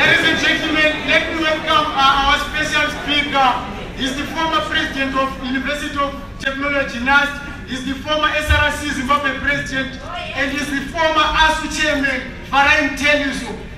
Ladies and gentlemen, let me welcome our special speaker. He's the former president of University of Technology, NAST. He's the former SRC Zimbabwe president, and he's the former ASU chairman, Varane Telusu.